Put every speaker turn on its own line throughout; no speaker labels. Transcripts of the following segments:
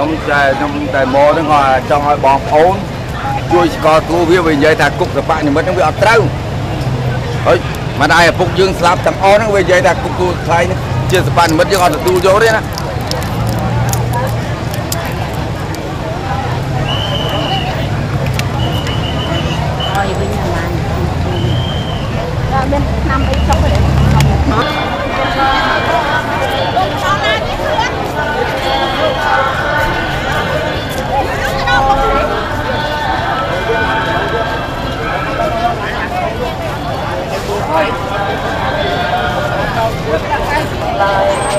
ខ្ញុំតែខ្ញុំតែមកហ្នឹងគាត់ចង់ឲ្យបងប្អូនជួយស្គាល់គូវាវានិយាយថាគុកសបនិមិត្តហ្នឹងវាអត់ត្រូវហើយមិនដែរឪពុកយើងស្លាប់ទាំងអស់ហ្នឹងវានិយាយថាគុកគូថ្លៃហ្នឹងជាសបនិមិត្តយើងអត់ទទួលយកទេណា
ហើយវិញអាឡានដល់មានឆ្នាំអីចុះទេ ប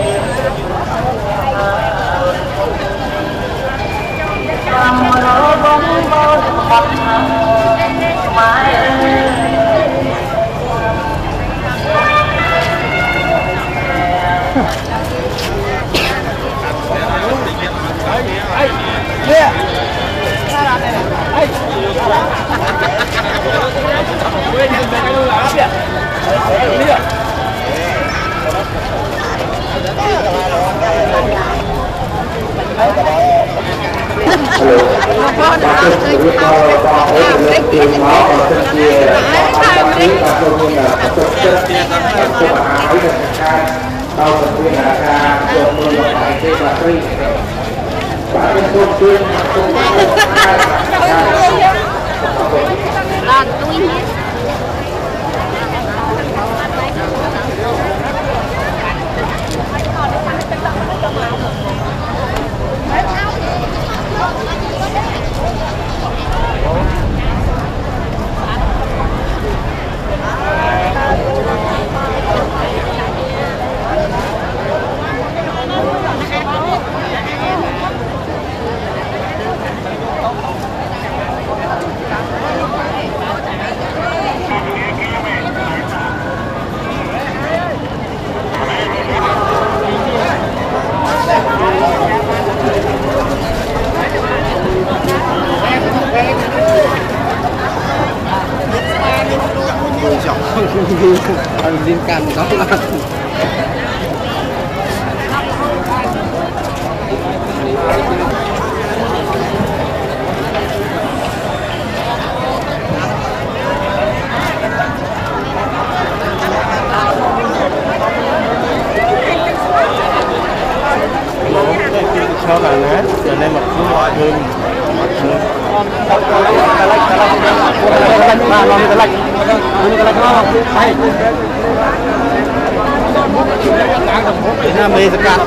canh đó là
cho là nát cho nên mặc xuống loại hơn Hãy subscribe cho kênh Ghiền Mì Gõ Để không bỏ lỡ những video hấp dẫn លកនេះកលកមកហើយណាមេសកាត់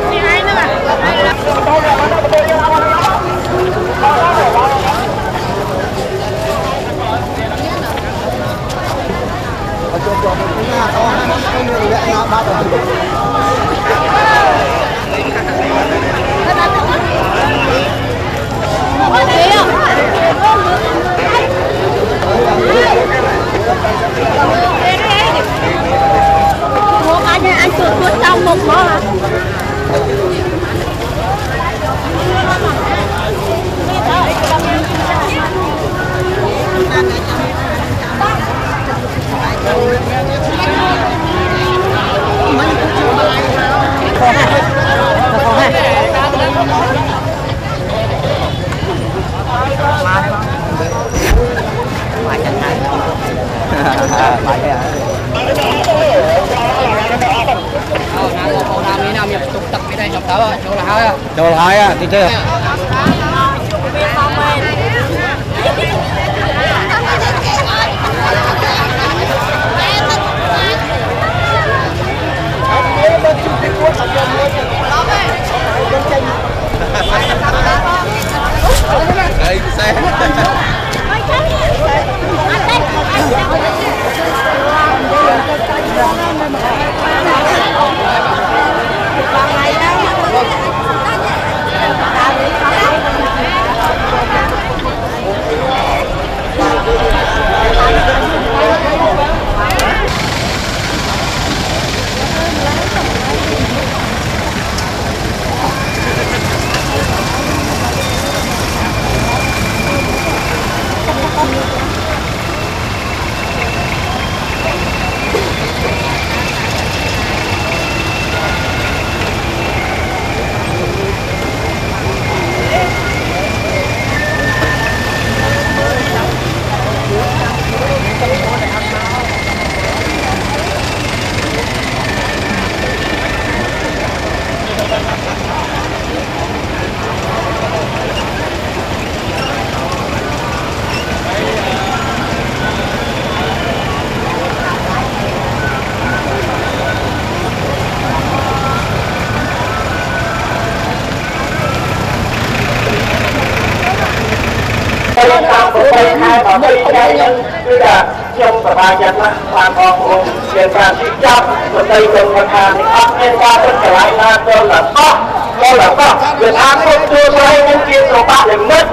ប្បាយចិត្តណាស់បានបងប្អូនជាប្រាជិចាប់ប្រពៃគុំថាអត់មានការទឹកកន្លែងណាចូលដល់អស់ចូលដល់អស់វាថាគ្រប់ជួរទៅនឹងជាសម្បត្តិនិមិត្ត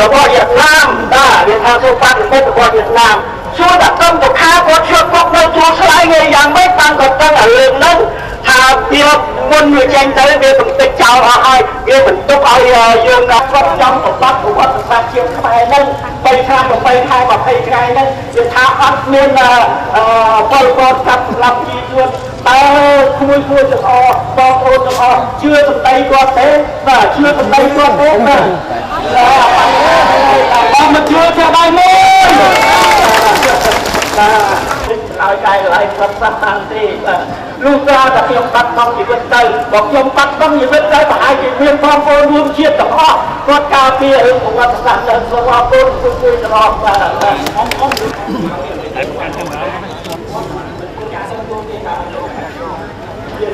របស់វៀតណាមបាទវាថាសម្បត្តិនិមិត្តរបស់វៀតណាមជួរដាក់កម្មទៅខាគាត់ឈប់ពុកនៅជួរស្លាយងារយ៉ាងម៉េចបានគាត់ដឹងអារឿងហ្នឹងថាវា មុនវាចេញទៅវាបន្តិចចោលអស់ហើយវាបន្ទុកឲ្យយើងគាត់ចង់សម្បត្តិប្រវត្តិសាស្ត្រជាតិខ្មែរហ្នឹង3ឆ្នាំ8ខែ20ថ្ងៃហ្នឹងវាថាអត់មានអឺពលពតកាត់សម្រាប់ជីជួនតើគួយគួយទាំងអស់បងប្អូនទាំងអស់ជឿសម្ដីគាត់ទេបាទជឿសម្ដីគាត់ទេបាទបងមិនជឿចេះដៃមួយបាទ ឲ្យកែកន្លែងគាត់សោះតាំងទេបាទលុះត្រាតែខ្ញុំបាត់បង់ជីវិតទៅបើខ្ញុំបាត់បង់ជីវិតទៅប្រហែលជាមានបងប្អូនរួមជាតិទាំងអស់គាត់ការពាររឿងប្រវត្តិសាស្ត្រទៅសូមអរគុណគុំជួយទាំងអស់បាទអមអមជា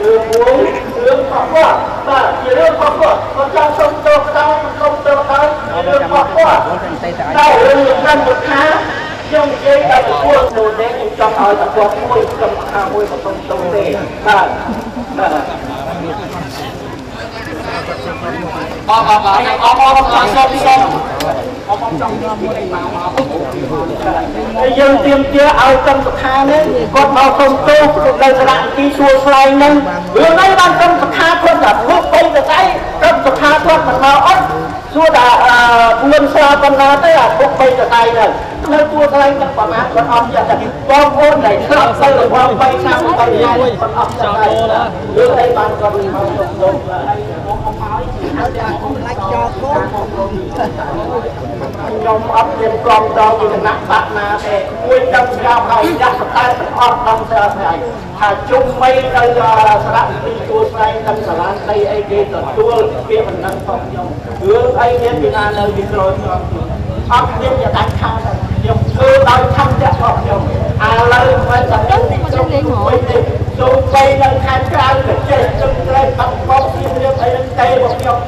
រឿងមួយរឿងខុសគាត់បាទជារឿងខុសគាត់គាត់ចង់សុំទោសទៅមិនសុំទោសទៅជារឿងខុសគាត់តែរឿងសំខាន់មកថា ខ្ញុំនិយាយតែពីពួកនោះទេខ្ញុំចង់ឲ្យតែគាត់មួយខ្ញុំថាមួយមកសុំទោសទេបាទបាទអបអបអបអបអបសុំសុំអបចង់មួយមកមកយើងទៀមទាឲ្យកម្មសខានេះគាត់មកសុំទោសនៅសារៈទីសួរស្លែងនឹងរឿងនេះបានកម្មសខាគាត់តែពុកបីទៅឯងកម្មសខាគាត់មិនមកអត់ សួរថាអឺ4ស្រាប៉ុណ្ណាទេអាពុកបីទៅឯងហ្នឹងនៅសួរស្លែងនឹងប្រមាណគាត់អត់យកតែបងប្អូនដែលឆ្លប់ទៅរបស់3ឆ្នាំ3ថ្ងៃគាត់អត់យកតែរឿងអីបានគាត់មកសុំទោសហើយចខ្ញុំអត់មានក្រុមដល់ពីគណៈបកណាទេមួយដឹងយ៉ាងហើយយ៉ាងតែទាំងអស់ដឹងស្រាប់ហើយថាជុំមីនៅសារៈទីទួលស្វែងដឹងសាលាដីអីគេទទួលពាក្យបណ្ដឹងផងខ្ញុំ រឿងអីមានពីណានៅពីក្រោយខ្ញុំអត់មានយដាច់ខាតខ្ញុំធ្វើដោយឆន្ទៈរបស់ខ្ញុំឥឡូវមិនតែខ្ញុំខ្ញុំលេងមួយទេសូម្បីនៅខេត្តក្រៅក៏ចេះជឹងត្រេកបាត់បង់ពីរៀបអីនឹងទេរបស់ខ្ញុំ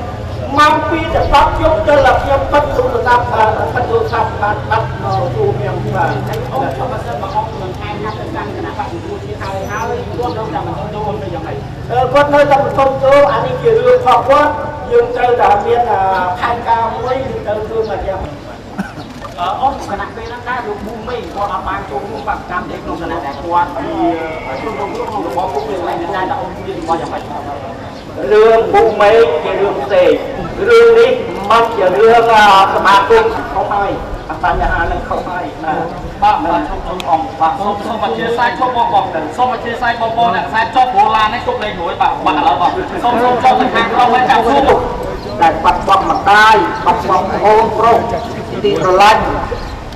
មកពីតែបាត់យកទៅដល់ខ្ញុំបាត់ទូរស័ព្ទបាត់ទូរស័ព្ទបាត់បាត់មកទូខ្ញុំបាទហើយអស់បើសិនមកអស់នឹងខែណាទៅកាន់គណៈបព្វជិទៀតហើយហើយគាត់នៅតែមិនចូលទៅយ៉ាងម៉េចអឺគាត់នៅតែមិនចូលអានេះជារឿងរបស់គាត់ យើងត្រូវតែមានផែនការមួយយើងត្រូវធ្វើមកយ៉ាងអអស់គណៈពេលហ្នឹងដែរលោកភូមិគាត់អត់បានចូលរួមបកកម្មទេក្នុងគណៈដែលគាត់ពីក្នុងក្នុងក្នុងរបបពុកវាឡើងដែរតែអង្គមានរបស់យ៉ាងម៉េចរឿងភូមិជារឿងផ្សេងរឿងនេះមិនជារឿងសមាគមខុសហើយអ បញ្ហានឹងខុសហើយណា
បាទបាទជុំជុំអង្គបាទសូមសូមអធិស្ឋានជុំបងបងទៅសូមអធិស្ឋានបងបងអ្នកខ្សែចប់ប្រូឡាននេះជប់លេងរួយបាទបាទឥឡូវបាទសូមសូមចប់ទៅខាងក្រុមហើយចាប់សួរ
ដែលបាត់បង់ម្ដាយបាត់បង់ប្អូនប្រុសទីស្រឡាញ់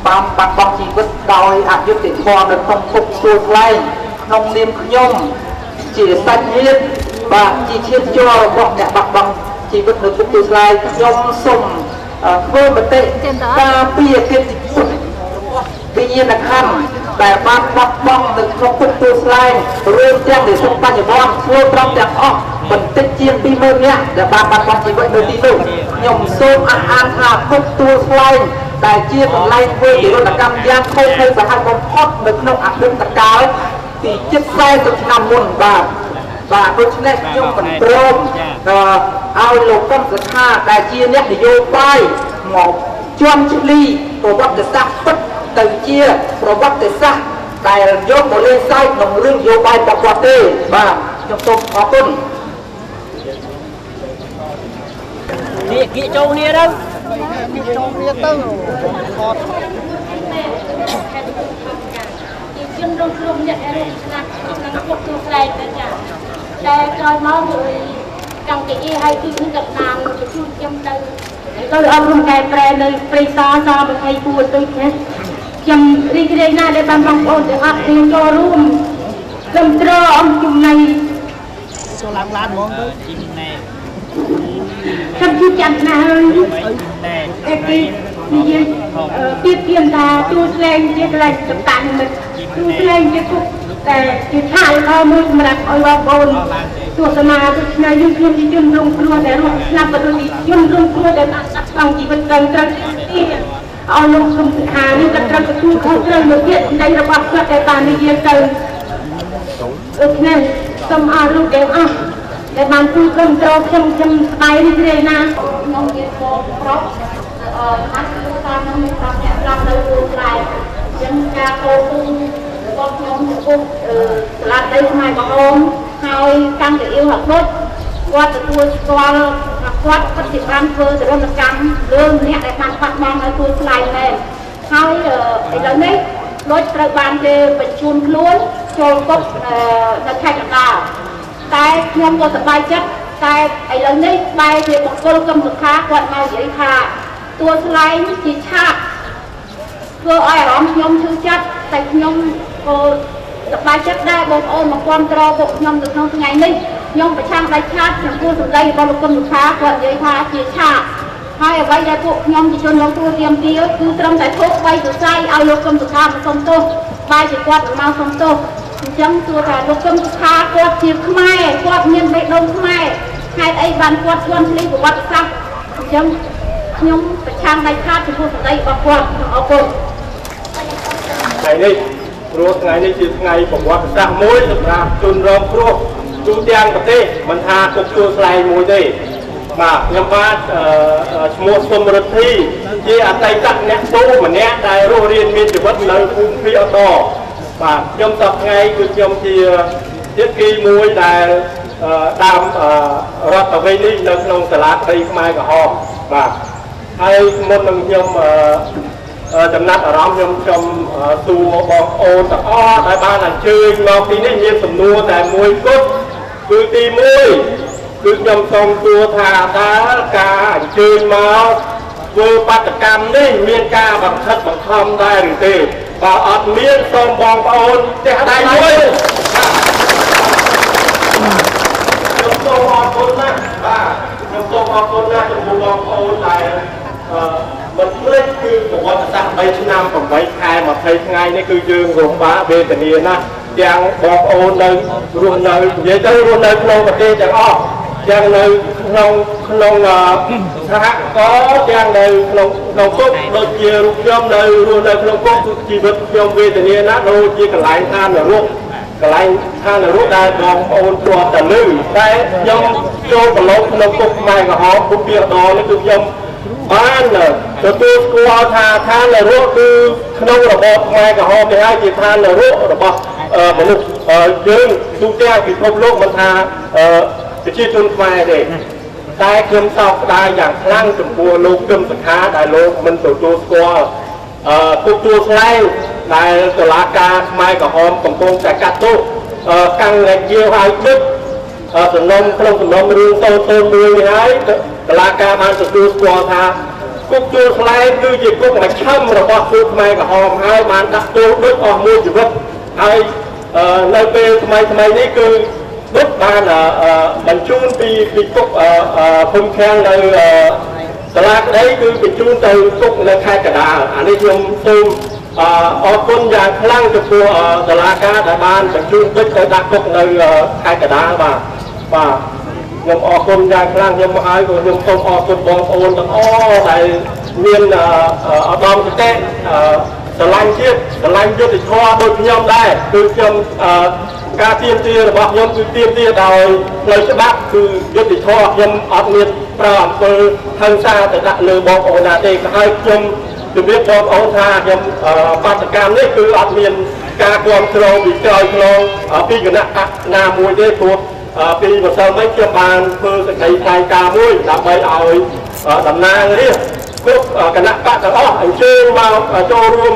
បានបាត់បង់ជីវិតដោយអយុត្តិធម៌នៅក្នុងគុកសួរថ្លែងក្នុងនាមខ្ញុំជាសាច់ញាតិបាទជាឈាមជ័ររបស់អ្នកបាត់បង់ជីវិតនៅគុកសួរថ្លែងខ្ញុំសូមអឺ ធ្វើមតិការពារកិត្តិយសវិញ្ញាណក្ខន្ធដែលបានបាត់បង់នៅក្នុងគុកទួលស្លែងរួមទាំងនិស្សិតបញ្ញវន្តធ្វើត្រង់ទាំងអស់បន្តិចជាង20000នាក់ដែលបានបាត់បង់ជីវិតនៅទីនោះខ្ញុំសូមអះអាងថាគុកទួលស្លែងដែលជាកន្លែងធ្វើជារនកម្មយ៉ាងខុសនៅសហបំផុតនៅក្នុងអតីតកាលពីជិត40ឆ្នាំមុនបាទ បាទដូច្នេះខ្ញុំមិនព្រមអឺឲ្យលោកកឹមសុខាដែលជាអ្នកនយោបាយមកជាន់ឆ្លីប្រវត្តិសាស្ត្រពិតទៅជាប្រវត្តិសាស្ត្រដែលយកមកលេងសើចក្នុងរឿងនយោបាយរបស់គាត់ទេបាទខ្ញុំសូមអរគុណ
នេះគៀកចូលគ្នាទៅ
ជាជនរងគ្រោះអ្នករងស្លាប់ក្នុងគុកទូស្រែកទៅចា តែក្រោយមកគឺចង់គេឲ្យទីនេះក៏តាមជួយខ្ញុំទៅទៅអប់រំកែប្រែនៅព្រៃសរស24ដូចនេះខ្ញុំរីករាយណាស់ដែលបានបងប្អូនទាំងអស់គ្នាចូលរួមគ្រប់គ្រងអំចំណៃ
ចូលឡើងឡានហ្មងទៅជីណែ
ខ្ញុំជឿចាំណាស់ហើយ
ណែ
អេពីនិយាយទៀបទៀមថាទូស្លែងជាកន្លែងសំខាន់មិនទូស្លែងជាគុក តែជាឆាយខមួយសម្រាប់ឲ្យបងប្អូនទស្សនាទស្សនាយើងខ្ញុំជាជនរងគ្រោះដែលរស់ស្លាប់ក៏ដូចជាជនរងគ្រោះដែលបានសាក់ស្បង់ជីវិតត្រឹមត្រូវទីឲ្យលោកខ្ញុំសិក្ខានេះក៏ត្រូវទទួលខុសត្រូវនៅពាក្យសម្ដីរបស់គាត់ដែលបាននិយាយទៅដូច្នេះសូមអរលោកទាំងអស់ដែលបានជួយគ្រប់គ្រងខ្ញុំខ្ញុំស្បាយរីករាយណាស់ខ្ញុំជាបងប្រុសអឺណាស់គឺតាមខ្ញុំមានប្រាប់អ្នកប្រាប់នៅទូស្រែចឹងការតស៊ូរបស់ ខ្ញុំចំពោះអឺសាលាដីខ្មែរក្រហមហើយកម្មវិធីហបុតគាត់ទទួលស្គាល់ថាគាត់ពិតជាបានធ្វើទរណកម្មលើអ្នកដែលបានបាត់បង់នៅទូស្រែមែនហើយឥឡូវនេះដូចត្រូវបានគេបញ្ជូនខ្លួនចូលគុកនៅខេត្តកណ្ដាលតែខ្ញុំក៏សប្បាយចិត្តតែឥឡូវនេះបែរជាបុគ្គលកម្មសុខាគាត់មកនិយាយថាតួស្លែងជាឆាកធ្វើឲ្យអារម្មណ៍ខ្ញុំឈឺចិត្តតែខ្ញុំក៏ សប្បាយចិត្តដែរបងប្អូនមកគ្រប់គ្រងពួកខ្ញុំនៅក្នុងថ្ងៃនេះខ្ញុំប្រឆាំងដៃឆាតចំពោះសម្ដីរបស់លោកកឹមសុខាគាត់និយាយថាជាឆាកហើយអ្វីដែលពួកខ្ញុំជាជនរងគ្រោះទៀមទាគឺត្រឹមតែធ្វើបីសរសៃឲ្យលោកកឹមសុខាមកសុំទោសបែរជាគាត់មិនមកសុំទោសអញ្ចឹងទោះថាលោកកឹមសុខាគាត់ជាខ្មែរគាត់មានបេះដូងខ្មែរហេតុអីបានគាត់ជន់ឈ្លីប្រវត្តិសាស្ត្រអញ្ចឹងខ្ញុំប្រឆាំងដៃខាតចំពោះសម្ដីរបស់គាត់អរគុណ
ថ្ងៃនេះ ព្រោះថ្ងៃនេះជាថ្ងៃប្រវត្តិសាស្ត្រមួយសម្រាប់ជនរងគ្រោះទូទាំងប្រទេសមិនថាគុកទួលស្លែងមួយទេបាទខ្ញុំបាទអឺឈ្មោះសុំរិទ្ធីជាអតីតអ្នកទូម្នាក់ដែលរស់រានមានជីវិតនៅភូមិភីអតបាទខ្ញុំតបថ្ងៃគឺខ្ញុំជាជាគីមួយដែលអឺដើមអឺរដ្ឋវិនេះនៅក្នុងសាលាក្តីខ្មែរក្រហមបាទហើយមុននឹងខ្ញុំអឺអឺ ចំណាត់អារម្មណ៍ខ្ញុំខ្ញុំអឺសួរបងប្អូនទាំងអស់ដែលបានអញ្ជើញមកទីនេះមានសំណួរតែមួយគត់គឺទី1គឺខ្ញុំសូមសួរថាតើការអញ្ជើញមកធ្វើបាតកម្មនេះមានការបង្ខិតបង្ខំដែរឬទេបើអត់មានសូមបងប្អូនផ្ទះដៃមួយខ្ញុំសូមអរគុណណាស់បាទខ្ញុំសូមអរគុណណាស់ចំពោះបងប្អូនដែលអឺ មិនភ្លេចគឺប្រវត្តិសាស្ត្រ3ឆ្នាំ8ខែ20ថ្ងៃនេះគឺយើងរំបាកវេទនាណាស់ទាំងបងប្អូននៅរស់នៅនិយាយទៅរស់នៅក្នុងប្រទេសទាំងអស់ទាំងនៅក្នុងក្នុងសហគមន៍ទាំងនៅក្នុងក្នុងគុកដូចជារូបខ្ញុំនៅរស់នៅក្នុងគុកគឺជីវិតខ្ញុំវេទនាណាស់ដូចជាកន្លែងឋាននរកកន្លែងឋាននរកដែលបងប្អូនធ្លាប់តែឮតែខ្ញុំចូលប្រឡូកក្នុងគុកខ្មែរក្រហមពុកពីរដងនេះគឺខ្ញុំ បានទទួលស្គាល់ថាឋាននរកគឺក្នុងរបបខ្មែរក្រហមនេះហើយជាឋាននរករបស់មនុស្សយើងទូទាំងពិភពលោកមិនថាប្រជាជនខ្មែរទេតែខ្ញុំសោកស្ដាយយ៉ាងខ្លាំងចំពោះលោកគឹមសខាដែលលោកមិនទទួលស្គាល់អឺគុកទួលស្លែងដែលតុលាការខ្មែរក្រហមកំពុងតែកាត់ទោសកាំងរែកជាវឲ្យដឹក សំណុំក្នុងសំណុំរឿងតូចតូចមួយនេះហើយតុលាការបានទទួលស្គាល់ថាគុកទួលស្លែងគឺជាគុកមជ្ឈិមរបស់គុកខ្មែរក្រហមហើយបានដាក់ទោសដូចអស់មួយជីវិតហើយនៅពេលថ្មីថ្មីនេះគឺបុតបានបញ្ជូនពីពីគុកភូមិខាំងនៅសាលាក្តីគឺបញ្ជូនទៅគុកនៅខេត្តកណ្ដាលអានេះខ្ញុំសូមអរគុណយ៉ាងខ្លាំងចំពោះសាលាការដែលបានបញ្ជូនបុតទៅដាក់គុកនៅខេត្តកណ្ដាលបាទ បាទខ្ញុំអរគុណយ៉ាងខ្លាំងខ្ញុំមកហើយក៏ខ្ញុំសូមអរគុណបងប្អូនទាំងអស់ដែលមានអដមគតិស្រឡាញ់ជាតិស្រឡាញ់យុទ្ធធម៌ដូចខ្ញុំដែរគឺខ្ញុំការទៀមទារបស់ខ្ញុំគឺទៀមទាដោយផ្លូវច្បាប់គឺយុទ្ធធម៌ខ្ញុំអត់មានប្រើអំពើហិង្សាទៅដាក់លើបងប្អូនណាទេក៏ហើយខ្ញុំជម្រាបបងប្អូនថាខ្ញុំបាតកម្មនេះគឺអត់មានការគ្រប់គ្រងពីក្រោយខ្នងពីគណៈបកណាមួយទេព្រោះ ពីម្សិលមិញខ្ញុំបានធ្វើសេចក្តីថ្លែងការណ៍មួយដើម្បីឲ្យតំណាងរាស្ត្រគ្រប់គណៈបកទាំងអស់អញ្ជើញមកចូលរួម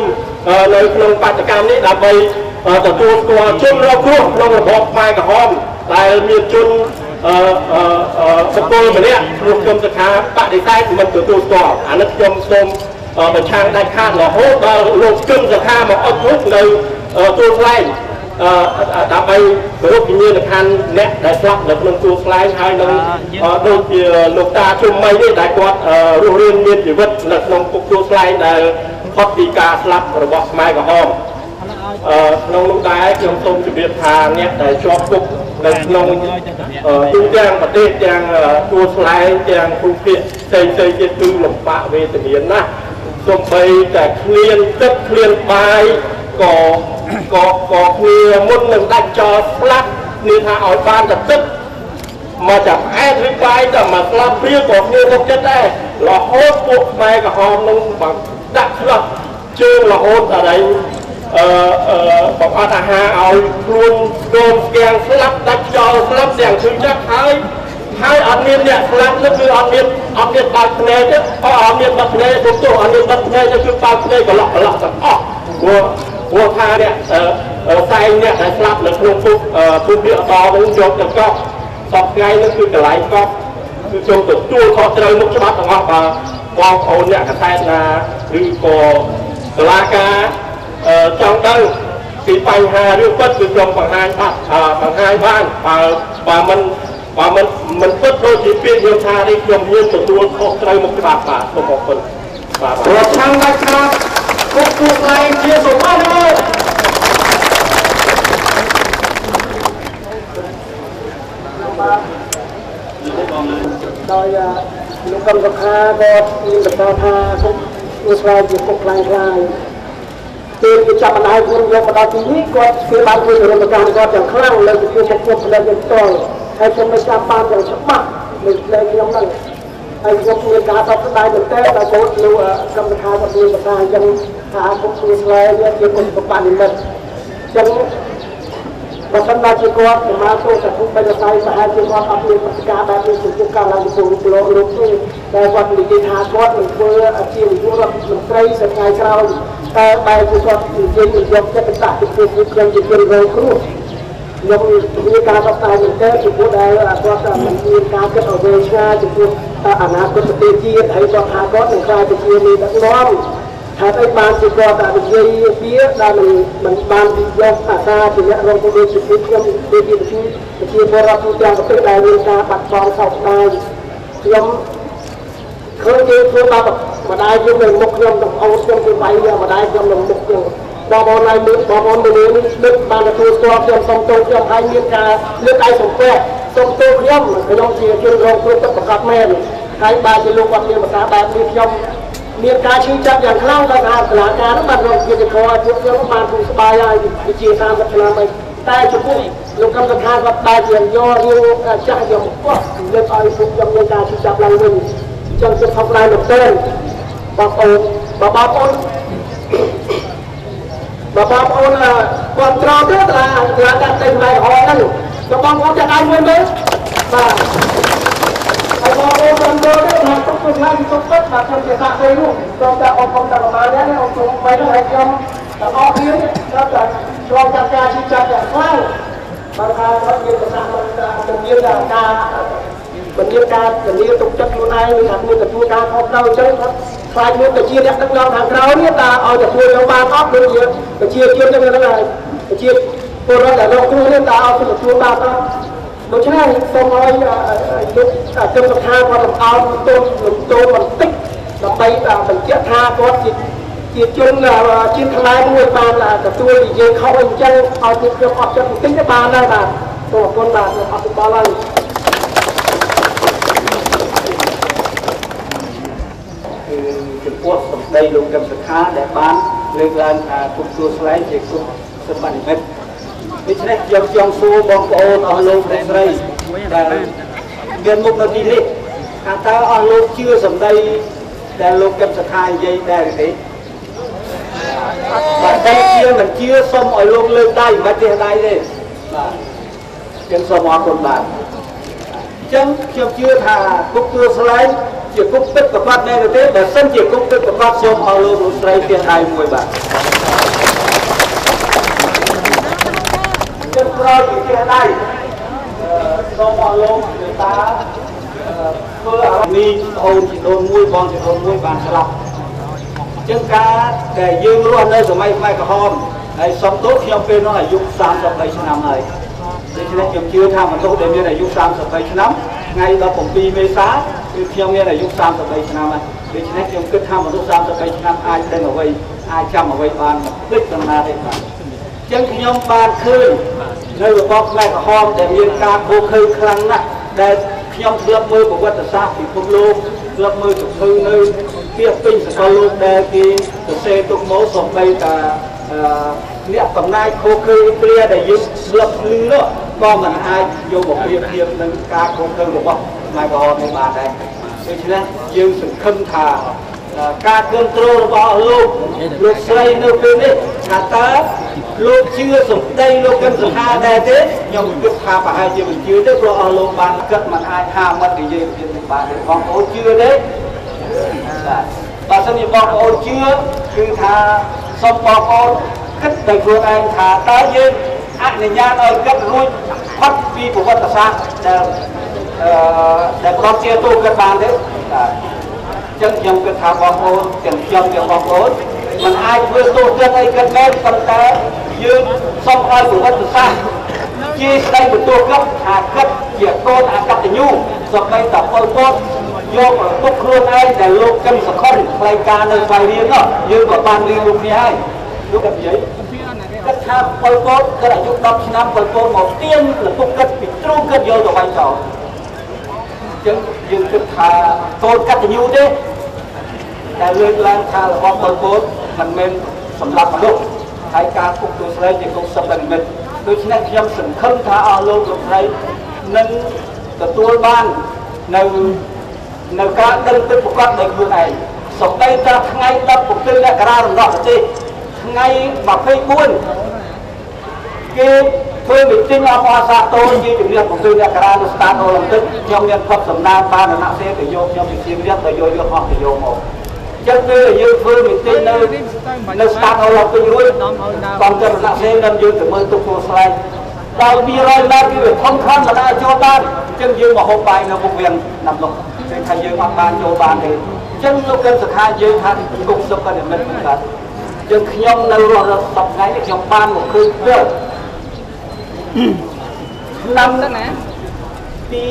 នៅក្នុងបដកម្មនេះដើម្បីទទួលស្គាល់ជនរងគ្រោះក្នុងរបបខ្មែរក្រហមដែលមានជនអឺអឺសពលម្នាក់ព្រោះខ្ញុំសខាបដិសេធមិនទទួលស្គាល់អានេះខ្ញុំសូមបញ្ឆាំងដាច់ខាតរហូតដល់លោកគឹមសខាមកអត់មុខនៅទួលស្លែងអឺ ដើម្បីគោរពវិញ្ញាណក្ខន្ធអ្នកដែលស្លាប់នៅក្នុងទួលស្លែងហើយនឹងដូចជាលោកតាជុំមីនេះដែលគាត់រស់រានមានជីវិតនៅក្នុងគុកទួលស្លែងដែលផុតពីការស្លាប់របស់ខ្មែរក្រហមអឺក្នុងនោះដែរខ្ញុំសូមជម្រាបថាអ្នកដែលជាប់គុកនៅក្នុងទូទាំងប្រទេសទាំងទួលស្លែងទាំងភូមិភាគផ្សេងៗទៀតគឺលំបាកវេទនាណាស់សូម្បីតែឃ្លានទឹកឃ្លានបាយ ក៏ក៏ក៏គ្នាមុននឹងដាច់ចោលស្លាប់គ្នាថាឲ្យបានតែទឹកមកចាប់អែតឬបាយតែមកស្លាប់ព្រាក៏គ្នាមកចិត្តដែររហូតពួកខ្មែរក្រហមនឹងបាក់ដាក់ឆ្លោះជើងរហូតអីអឺអឺបង្អត់អាហារឲ្យខ្លួនដូនស្គាំងស្លាប់ដាច់ចោលស្លាប់ទាំងឈឺចាប់ហើយហើយអត់មានអ្នកស្លាប់នោះគឺអត់មានអត់មានបាត់ភ្នែកទេអត់មានបាត់ភ្នែកទៅទោះអត់មានបាត់ភ្នែកទៅគឺបាត់ភ្នែកកន្លក់កន្លក់ទាំងអស់ព្រោះ ព្រោះថាអ្នកផ្សេងអ្នកដែលស្លាប់នៅក្នុងពុកពុកវាអតនឹងយកទៅកប់សពថ្ងៃនោះគឺកន្លែងកប់គឺចូលទទួលខុសត្រូវមុខច្បាប់ទាំងអស់បាទបងប្អូនអ្នកកសែតណាឬក៏សាលាការចង់ដឹងពីបញ្ហារឿងពិតគឺខ្ញុំបង្ហាញបាត់បង្ហាញបានបើបើមិនបើមិនមិនពិតដូចជាពាក្យខ្ញុំថានេះខ្ញុំមានទទួលខុសត្រូវមុខច្បាប់បាទសូមអរគុណបាទរដ្ឋាភិបាលខាង គុកទួលស្លែងជាសម្បត្តិមួយ
ដោយលោកកម្មសខាក៏មានបន្តថាគុកទួលស្លែងជាគុកខ្លាំងខ្លាំងពេលគេចាប់បណ្ដាលខ្លួនយកមកដល់ទីនេះគាត់គេបានធ្វើរំកម្មគាត់យ៉ាងខ្លាំងលើចំពោះមុខផលិតផ្ទាល់ហើយខ្ញុំមិនចាំបានយ៉ាងច្បាស់លើផ្លេងខ្ញុំហ្នឹងហើយខ្ញុំមានការសោកស្ដាយមែនទែនដល់បូតលោកកម្មការគាត់មានប្រសាអញ្ចឹង ថាគុកទួលស្លែងជាគុកបបានិមិត្តអញ្ចឹងបើសិនបើជាគាត់ប្រមាណចូលតែគុកបិទសាយប្រហែលជាគាត់អត់មានប្រតិការបែបនេះចំពោះការឡើងចំពោះរូបលោករូបទេតែគាត់និយាយថាគាត់នឹងធ្វើជានាយករដ្ឋមន្ត្រីនៅថ្ងៃក្រោយតែបែរជាគាត់និយាយយកចិត្តដាក់ចំពោះខ្ញុំជាជនរងគ្រោះខ្ញុំមានការដោះស្រាយមែនទែនចំពោះដែលគាត់មិនមានការគិតអវេឆ្ងាយចំពោះអនាគតប្រទេសជាតិហើយគាត់ថាគាត់នឹងខ្លាយទៅជាមេដឹកនាំ ហេតុអីបានជាគាត់និយាយវាដែលមិនមិនបានយកអាសាជាអ្នករងគ្រោះជាខ្ញុំជាជាជាបរិបទទូទាំងប្រទេសដែលមានការបាត់បង់សោកស្ដាយខ្ញុំឃើញគេធ្វើបាបម្ដាយខ្ញុំនៅមុខខ្ញុំទាំងអូនខ្ញុំគឺវាយម្ដាយខ្ញុំនៅមុខខ្ញុំបងប្អូនហើយមើលបងប្អូនមើលនេះដឹកបានទទួលស្គាល់ខ្ញុំសុំទោសខ្ញុំហើយមានការលើកដៃសំពះសុំទោសខ្ញុំខ្ញុំជាជនរងគ្រោះទឹកប្រកបមែនហើយបើជាលោកគាត់មានភាសាបែបនេះខ្ញុំ មានការឈឺចាប់យ៉ាងខ្លាំងដល់ថាសាលាការនោះបានរងជាតិកោពួកខ្ញុំបានពុំស្បាយហើយវិជា30ឆ្នាំហើយតែចំពោះលោកកម្មសខាគាត់បែរជាយករឿងចាស់យកមកគាត់លើកឲ្យពួកខ្ញុំមានការឈឺចាប់ឡើងវិញចឹងខ្ញុំខំដែរលោកតើបងប្អូនបងប្អូនបើបងប្អូនគ្រប់គ្រងទៅតាតាដាក់តែផ្នែកហោហ្នឹងក៏បងប្អូនចាក់ឲ្យមួយមើលបាទ ទឹកបាទខ្ញុំជាសាក់ទៅនោះសូមតែអរគុណដល់ប្រមាណនេះអរគុណបីនោះហើយខ្ញុំទាំងអស់គ្នាត្រូវតែឆ្លងកាត់ការជិះចាប់យ៉ាងខ្លាំងបើថាគាត់មានប្រសាសន៍មិនមានការមិនមានការធានាទុកចិត្តខ្លួនឯងឬថាមានទទួលការខុសត្រូវអញ្ចឹងគាត់ខ្លាចមានប្រជាអ្នកដឹកនាំខាងក្រៅនេះតើឲ្យទទួលយកបានអត់ដូចជាប្រជាជនចឹងហ្នឹងហើយប្រជាពលរដ្ឋដែលរងគ្រោះនេះតើឲ្យទទួលបានអត់ដូច្នេះសូមឲ្យលោកក្រុមសខាគាត់លំអោនទូលលំទោលបន្តិច ដើម្បីបញ្ជាក់ថាគាត់ជាជាជនជាខ្មែរមួយបានទទួលនិយាយខុសអញ្ចឹងឲ្យពួកខ្ញុំអត់ចិត្តបន្តិចទៅបានដែរបាទសូមអរគុណបាទខ្ញុំអត់បល់ហើយគឺចំពោះសម្ដីលោកកឹមសុខាដែលបានលើកឡើងថាគុំទួលស្លែងជាគុំសម្បត្តិមិត្តដូច្នេះខ្ញុំចង់សួរបងប្អូនអស់លោកអ្នកស្រីដែលមានមុខនៅទីនេះថាតើអស់លោកជឿសម្ដី ដែលលោកកឹមសុខានិយាយដែរទេបើតែជឿមិនជឿសូមឲ្យលោកលើកដៃមិនទេដៃទេបាទខ្ញុំសូមអរគុណបាទអញ្ចឹងខ្ញុំជឿថាគុកទួលស្លែងជាគុកទឹកប្រកាសមែនទេបើសិនជាគុកទឹកប្រកាសសូមឲ្យលោកលោកស្រីផ្ទះដៃមួយបាទចឹងក្រោយពីផ្ទះដៃសូមឲ្យលោកមេត្តា ធ្វើអារម្មណ៍មីអូនជីដូនមួយបងជីដូនមួយបានស្លាប់ចឹងការដែលយើងរស់នៅសម័យខ្មែរក្រហមហើយសុំទោសខ្ញុំពេលនោះអាយុ33ឆ្នាំហើយដូច្នេះខ្ញុំជឿថាមនុស្សដែលមានអាយុ33ឆ្នាំថ្ងៃ17មេសាគឺខ្ញុំមានអាយុ33ឆ្នាំហើយដូច្នេះខ្ញុំគិតថាមនុស្ស33ឆ្នាំអាចដឹងអ្វីអាចចាំអ្វីបានភ្លេចដំណើរទេបាទអញ្ចឹងខ្ញុំបានឃើញនៅរបបខ្មែរក្រហមដែលមានការខូខើខ្លាំងណាស់ដែល ខ្ញុំធ្លាប់មើលប្រវត្តិសាស្ត្រពិភពលោកធ្លាប់មើលសភៅនៅពីពេញសកលលោកដែលគេសរសេរទុកមកសំបីតាអ្នកកំណាយខូខើព្រាដែលយើងស្លាប់លឺនោះក៏មិនអាចយកមកប្រៀបធៀបនឹងការខូខើរបស់ខ្មែរក្រហមនេះបានដែរដូច្នេះយើងសង្ឃឹមថា ការគ្រប់គ្រងរបស់លោកលោកស្រីនៅពេលនេះថាតើលោកជឿសម្ដីលោកកឹមសុខាដែរទេខ្ញុំគិតថាប្រហែលជាមិនជឿទេព្រោះអស់លោកបានគិតមិនអាចហាមិត្តនិយាយពីនេះបានទេបងប្អូនជឿទេបាទបើសិនជាបងប្អូនជឿគឺថាសូមបងប្អូនគិតដោយខ្លួនឯងថាតើយើងអនុញ្ញាតឲ្យគិតរួចផុតពីប្រវត្តិសាស្ត្រដែលអឺដែលប្រកបជាទូគិតបានទេបាទ ចឹងខ្ញុំគិតថាបងប្អូនទាំងខ្ញុំទាំងបងប្អូនมันអាចធ្វើទោសទណ្ឌអីគិតមែនប៉ុន្តែយើងសុំឲ្យប្រវត្តិសាស្ត្រជាស្ដីបន្ទោសគិតថាគិតជាកូនអកតញ្ញូសូម្បីតែពលពតយកទុកខ្លួនឯងដែលលោកកឹមសុខុនផ្លៃការនៅស្វ័យរៀងនោះយើងក៏បានរៀនលោកគ្នាហើយលោកនិយាយគិតថាពលពតគិតអាយុ10ឆ្នាំពលពតមកទៀនលពុកគិតពីទ្រូងគិតយកទៅបាញ់ចោលចឹងយើងគិតថាកូនកតញ្ញូទេ ដែលលើកឡើងថារបស់ពលពតមិនមែនសម្រាប់មនុស្សហើយការគុកទួលស្រីជាគុកសព្វនិមិត្តដូច្នេះខ្ញុំសង្ឃឹមថាអស់លោកលោកស្រីនឹងទទួលបាននៅនៅការដឹងពិតប្រកបដោយខ្លួនឯងសំដីតាថ្ងៃ17មករារំដោះប្រទេសថ្ងៃ24គេធ្វើមីទីងអបអសាទរជាជំនឿ7មករានៅស្តាតអូឡ িম্প ិកខ្ញុំមានផុតសំណាងបានអាណសេទៅយកខ្ញុំពីជារៀបទៅយកយកអស់ទៅយកមក ចឹងពេលយើងធ្វើមីទីងនៅនៅស្តាតអូឡ িম্প ិករួចបងចរណសេនឹងយើងទៅមើលទុកខ្លួនស្លែងដល់200ម៉ែត្រគឺវាធំខំមិនអាចចូលបានអញ្ចឹងយើងមកហូបបាយនៅពុកវៀងណាំលោកឃើញថាយើងអត់បានចូលបានទេអញ្ចឹងលោកកិនសខាយើងថាគុំសុខនិមិត្តមិនកើតយើងខ្ញុំនៅរស់ដល់10ថ្ងៃនេះខ្ញុំបានមកឃើញទៅឆ្នាំហ្នឹងណាពី